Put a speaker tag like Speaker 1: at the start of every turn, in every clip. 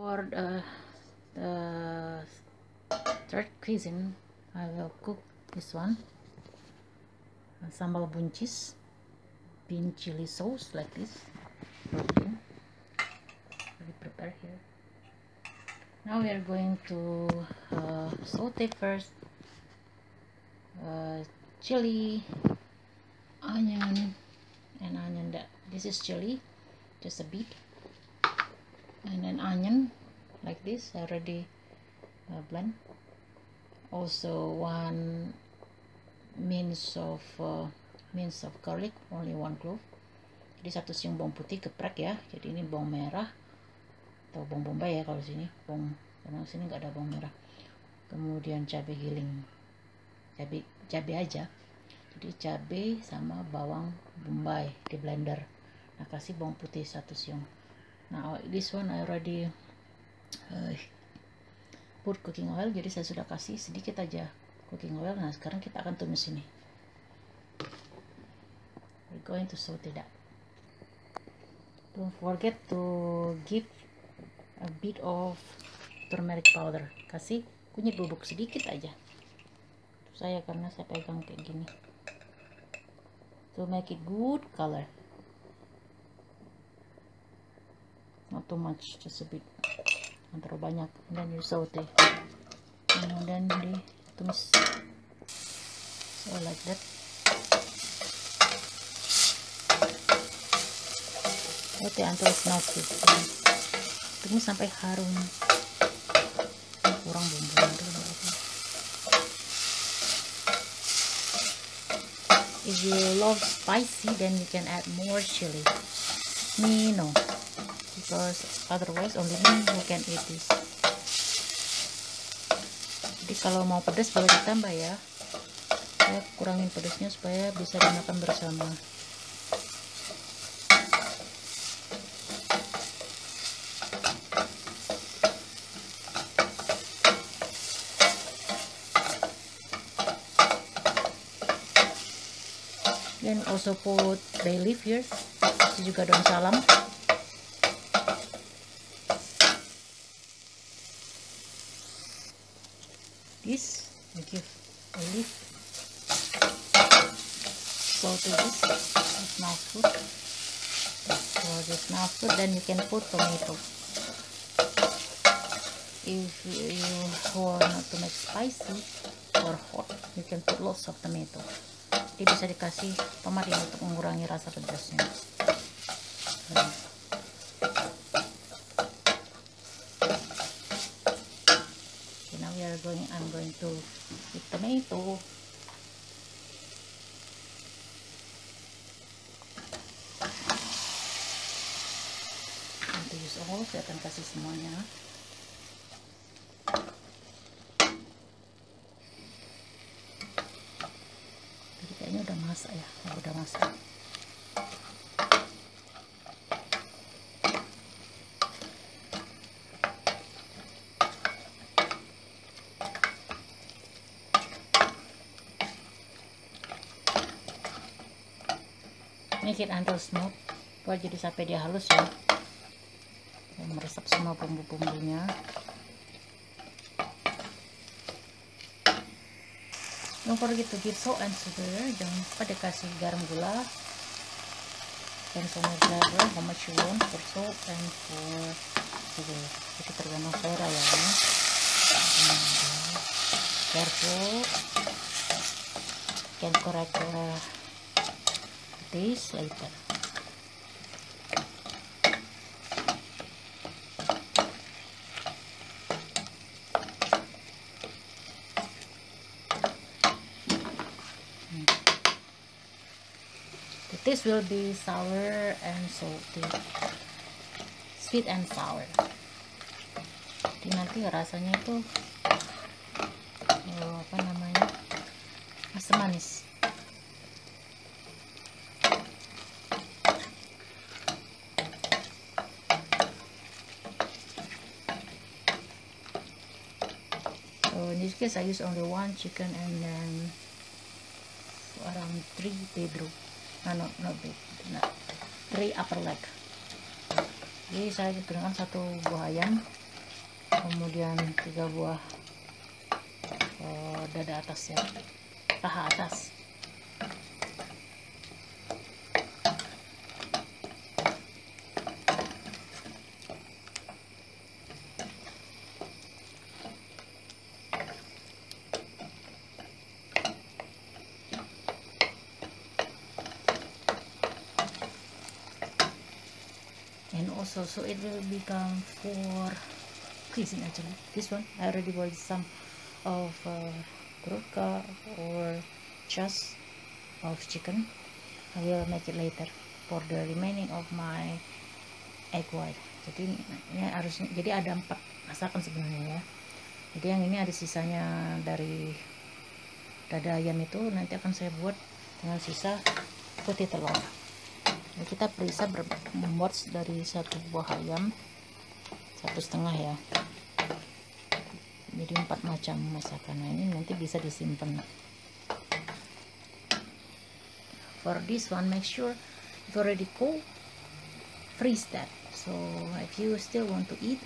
Speaker 1: For the, the third cuisine, I will cook this one. Sambal buncis, bean chili sauce like this. Already prepare here. Now we are going to uh, saute first uh, chili, onion, and onion. That this is chili, just a bit, and then onion like this. Already uh, blend. Also one mince of uh, mince of garlic, only one clove. Jadi satu siung bawang putih geprek ya. Jadi ini bawang merah atau bawang bombay ya kalau sini bawang karena sini nggak ada bawang merah kemudian cabai giling cabai cabai aja jadi cabai sama bawang bombay di blender nah kasih bawang putih satu siung nah this one I already uh, put cooking oil jadi saya sudah kasih sedikit aja cooking oil. Nah sekarang kita akan tumis ini. We're going to saute that don't forget to give a bit of turmeric powder. Kasih kunyit bubuk sedikit aja. Saya karena saya pegang kayak gini. To make it good color too much just a bit. Jangan terlalu banyak. Then you saute then ditumis so like that. Saute until it's melted tumis sampai harum. Kurang bumbu. If you love spicy then you can add more chili. Me no because otherwise only me who can eat this. Jadi kalau mau pedas boleh ditambah ya. Saya kurangin pedasnya supaya bisa dimakan bersama. Then also put bay leaf here. Itu juga daun salam this we give a leaf saute this it smells good so this smells good then you can put tomato if you want not to make spicy or hot you can put lots of tomato. Jadi bisa dikasih tomat ya untuk mengurangi rasa pedasnya. Now we are going I'm going to put tomato use all saya akan kasih semuanya kayaknya udah masak ya oh, udah masak. Make it until smooth buat jadi sampai dia halus ya meresap semua bumbu-bumbunya. Don't forget to give salt and sugar. Jangan lupa dikasih garam gula. Dan sama flavor how much you want for salt and for sugar. Jadi tergantung selera ya careful can correct the taste later this will be sour and salty. Sweet and sour. Jadi nanti rasanya itu oh, apa namanya asam manis. So in this case I use only one chicken and then around three pedro no no no big three upper leg. Jadi saya gunakan satu buah ayam kemudian tiga buah uh, dada atas ya paha atas and also so it will become four cuisine actually. This one I already bought some of uh, kurka or just of chicken. I will make it later for the remaining of my egg white. Jadi ini harusnya jadi ada empat masakan sebenarnya ya. Jadi yang ini ada sisanya dari dada ayam itu nanti akan saya buat dengan sisa putih telur Nah, kita bisa membuat dari satu buah ayam satu setengah ya. Jadi empat macam masakan. Nah ini nanti bisa disimpan. For this one make sure if already cool freeze that. So if you still want to eat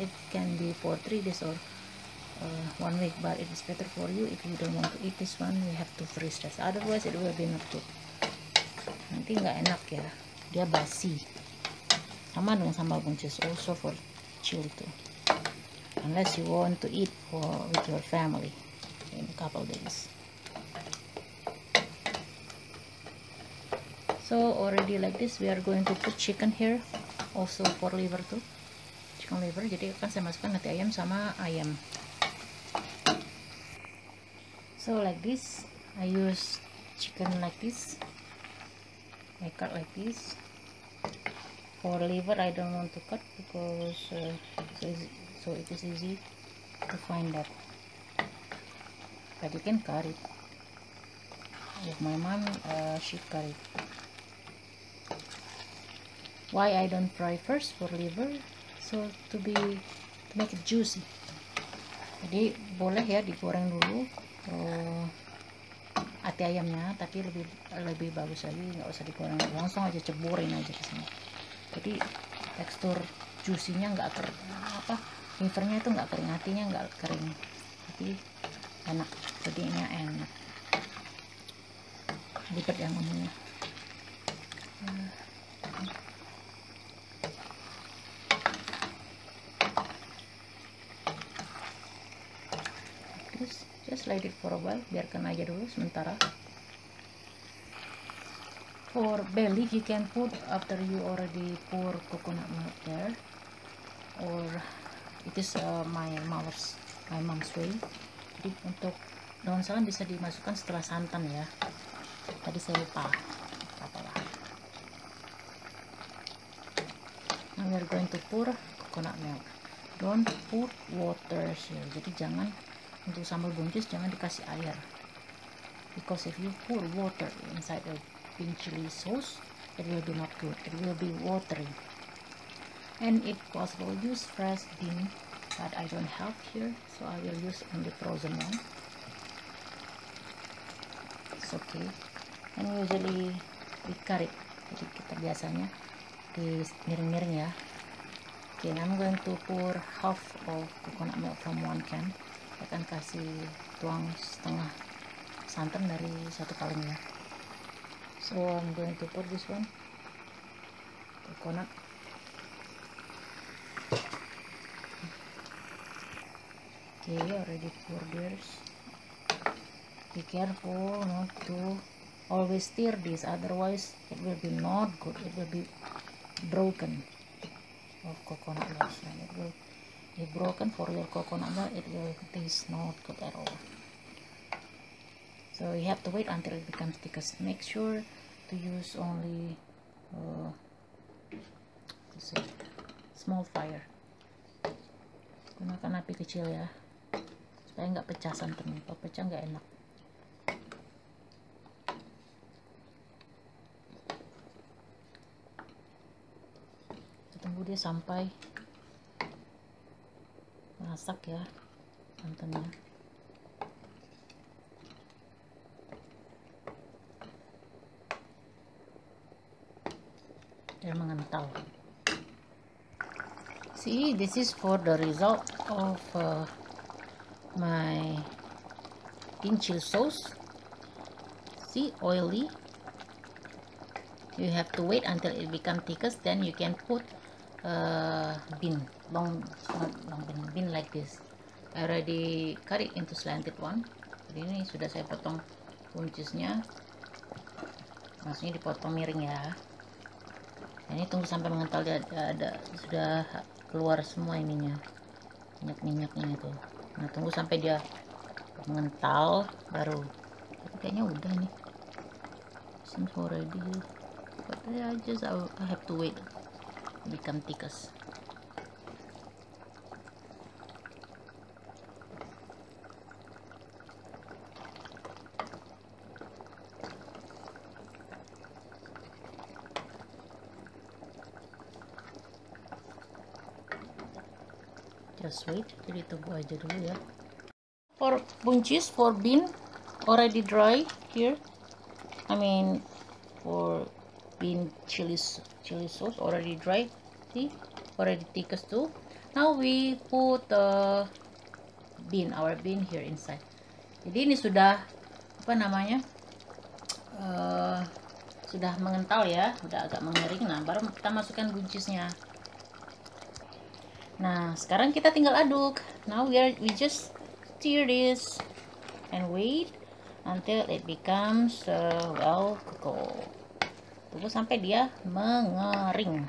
Speaker 1: it can be for three days or uh, one week but it is better for you if you don't want to eat this one. You have to freeze that. Otherwise it will be not good nanti nggak enak ya. Dia basi. Sama dengan sambal buncis. Also for chili too unless you want to eat for with your family. In a couple days. So already like this we are going to put chicken here. Also for liver too chicken liver. Jadi akan saya masukkan nanti ayam sama ayam. So like this I use chicken like this I cut like this. For liver I don't want to cut because uh, so, so it is easy to find that. But you can cut it. If my mom uh, she cut it. Why I don't fry first for liver? So to be to make it juicy. Jadi boleh ya digoreng dulu. Uh, hati ayamnya tapi lebih lebih bagus lagi nggak usah digoreng langsung aja ceburin aja ke sini. Jadi tekstur juicy-nya nggak kering apa livernya itu nggak kering hatinya nggak kering. Jadi enak. Jadinya enak. Lipat yang ngomongnya let it while biarkan aja dulu sementara. For belly you can put after you already pour coconut milk there. Or it is uh, my mom's my mom's way. Jadi untuk daun salam bisa dimasukkan setelah santan ya. Tadi saya lupa apalah. Now we are going to pour coconut milk. Don't put water here. Jadi jangan untuk sambal buncis jangan dikasih air. Because if you pour water inside the pink chili sauce it will be not good. It will be watery. And if possible use fresh bean but I don't have here so I will use only frozen one. It's okay. And usually we cut it. Jadi kita biasanya di miring-miring ya. Okay I'm going to pour half of coconut milk from one can akan kasih tuang setengah santan dari satu kalengnya so I'm going to put this one. Coconut. Okay already pour this be careful not to always stir this otherwise it will be not good. It will be broken. Of coconut and it will be broken for your coconut milk it will taste not good at all. So you have to wait until it becomes thicker make sure to use only uh, small fire. Gunakan api kecil ya. Supaya nggak pecah santannya kalau pecah nggak enak. Tunggu dia sampai masak ya santannya dia mengental. See this is for the result of uh, my pinchil sauce. See oily. You have to wait until it become thicker then you can put uh, bean long not long bean bean like this. I already cut it into slanted one. Jadi ini sudah saya potong buncisnya maksudnya dipotong miring ya. Ini tunggu sampai mengental dia ada, ada sudah keluar semua ininya. Minyak-minyaknya itu. Nah tunggu sampai dia mengental baru. Tapi kayaknya udah nih. Seems already but I just I have to wait. Become tikas just wait jadi tunggu aja dulu ya. For buncis for bean already dry here. I mean for bean chili chili sauce already dry. See? Already as too now we put the bean our bean here inside. Jadi ini sudah apa namanya? Uh, sudah mengental ya udah agak mengering. Nah baru kita masukkan buncisnya Nah, sekarang kita tinggal aduk. Now we are we just stir this and wait until it becomes uh, well cooked. Tunggu sampai dia mengering.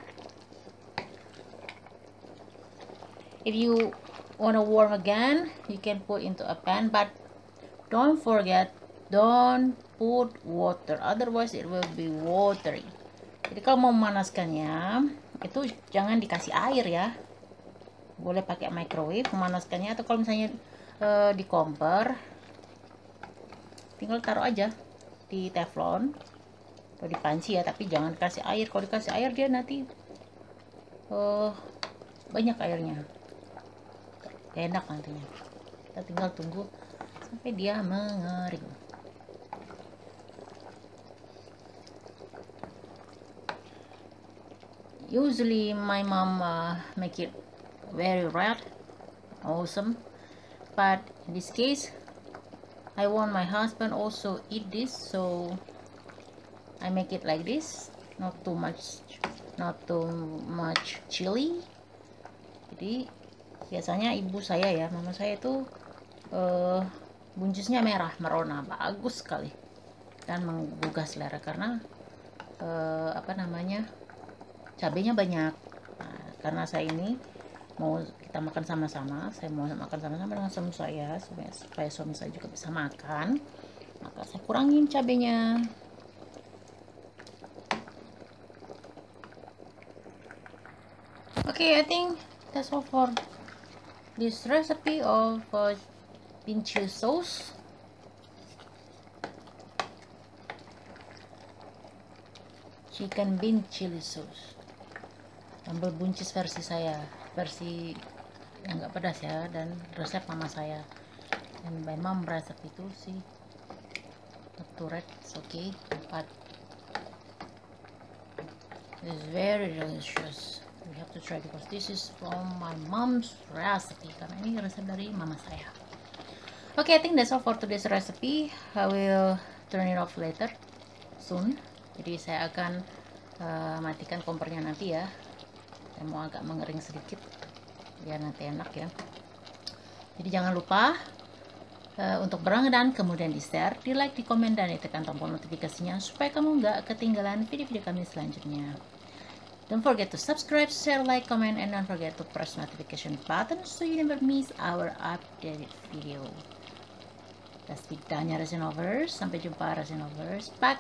Speaker 1: If you want to warm again, you can put into a pan, but don't forget, don't put water, otherwise it will be watery. Jadi kalau mau memanaskannya, itu jangan dikasih air ya boleh pakai microwave memanaskannya atau kalau misalnya e, di kompor tinggal taruh aja di teflon atau di panci ya tapi jangan kasih air. Kalau dikasih air dia nanti e, banyak airnya. Enak nantinya. Kita tinggal tunggu sampai dia mengering. Usually my mom uh, make it very red awesome. But in this case I want my husband also eat this so I make it like this. Not too much not too much chili. Jadi biasanya ibu saya ya mama saya itu uh, buncisnya merah merona bagus sekali. Dan menggugah selera karena uh, apa namanya cabenya banyak. Nah, karena saya ini mau kita makan sama-sama saya mau makan sama-sama dengan suami saya supaya, supaya suami saya juga bisa makan maka saya kurangin cabenya. Okay I think that's all for this recipe of uh, sauce. Chicken bean chili sauce. Sambal buncis versi saya versi yang nggak pedas ya dan resep mama saya. My mom resep itu sih turret oke okay but it's very delicious. We have to try because this is from my mom's recipe. Karena ini resep dari mama saya. Oke okay, I think that's all for today's recipe. I will turn it off later soon. Jadi saya akan uh, matikan kompornya nanti ya saya mau agak mengering sedikit biar nanti enak ya. Jadi jangan lupa uh, untuk berlangganan kemudian di share di like di komen dan ditekan tombol notifikasinya supaya kamu nggak ketinggalan video-video kami selanjutnya. Don't forget to subscribe share like comment and don't forget to press notification button so you never miss our updated video. Das Vidanya Resin Lovers. Sampai jumpa Resin Lovers. Bye